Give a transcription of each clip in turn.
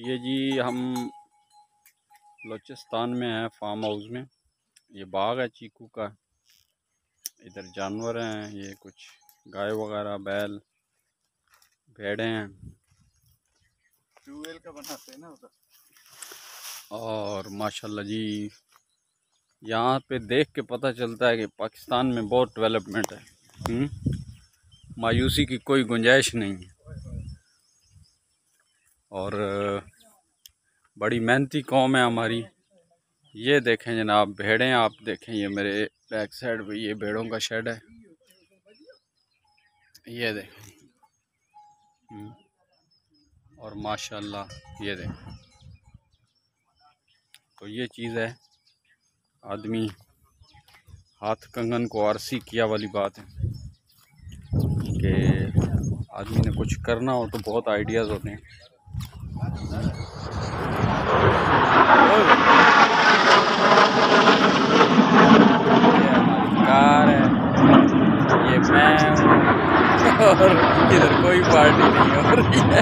ये जी हम बलोचिस्तान में हैं फार्म हाउस में। ये बाग है चीकू का। इधर जानवर हैं ये कुछ गाय वगैरह बैल भेड़े हैं। ट्यूबवेल का बनाते हैं ना उधर। और माशाल्लाह जी यहाँ पे देख के पता चलता है कि पाकिस्तान में बहुत डेवलपमेंट है। हम्म? मायूसी की कोई गुंजाइश नहीं है। और बड़ी मेहनती कौम है हमारी। ये देखें जनाब, भेड़ें आप देखें, ये मेरे बैक साइड पे, ये भेड़ों का शेड है। ये देखें। हम्म। और माशाल्लाह, ये देखें। तो ये चीज़ है, आदमी हाथ कंगन को आरसी किया वाली बात है कि आदमी ने कुछ करना हो तो बहुत आइडियाज़ होते हैं। ये मैं और इधर कोई पार्टी नहीं हो रही है।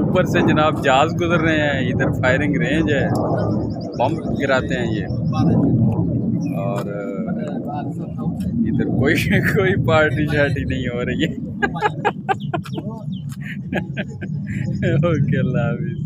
ऊपर से जनाब जहाज़ गुजर रहे हैं। इधर फायरिंग रेंज है। बम गिराते हैं ये। और, इधर कोई कोई पार्टी शार्टी नहीं हो रही है। ओके अल्लाह हाफिज़